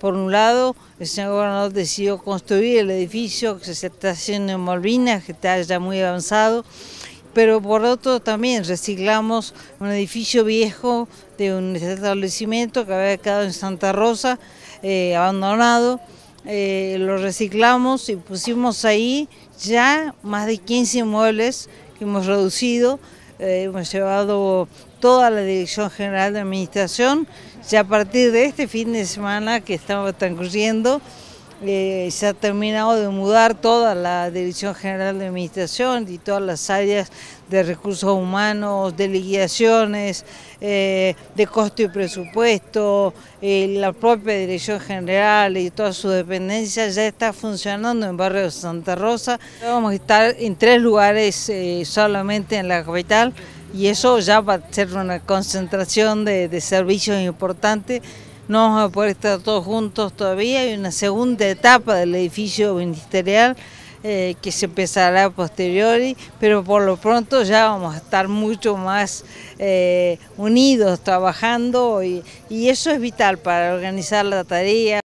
Por un lado, el señor gobernador decidió construir el edificio que se está haciendo en Malvinas, que está ya muy avanzado, pero por otro también reciclamos un edificio viejo de un establecimiento que había quedado en Santa Rosa, eh, abandonado, eh, lo reciclamos y pusimos ahí ya más de 15 muebles que hemos reducido, eh, hemos llevado toda la Dirección General de Administración, ya a partir de este fin de semana que estamos transcurriendo, eh, se ha terminado de mudar toda la Dirección General de Administración y todas las áreas de recursos humanos, de liquidaciones, eh, de costo y presupuesto, eh, la propia Dirección General y todas sus dependencias ya está funcionando en barrio Santa Rosa. Vamos a estar en tres lugares solamente en la capital y eso ya va a ser una concentración de, de servicios importantes no vamos a poder estar todos juntos todavía, hay una segunda etapa del edificio ministerial eh, que se empezará a posteriori, pero por lo pronto ya vamos a estar mucho más eh, unidos trabajando y eso es vital para organizar la tarea.